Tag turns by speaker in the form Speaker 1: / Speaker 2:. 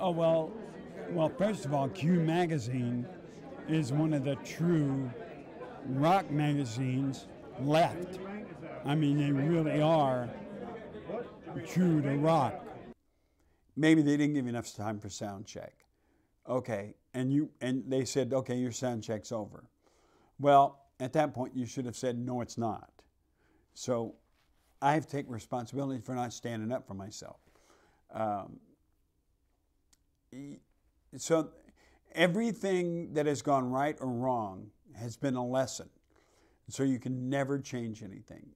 Speaker 1: Oh well, well. First of all, Q Magazine is one of the true rock magazines left. I mean, they really are true to rock.
Speaker 2: Maybe they didn't give you enough time for sound check. Okay, and you and they said, okay, your sound check's over. Well, at that point, you should have said, no, it's not. So I have to take responsibility for not standing up for myself. Um, so everything that has gone right or wrong has been a lesson. So you can never change anything.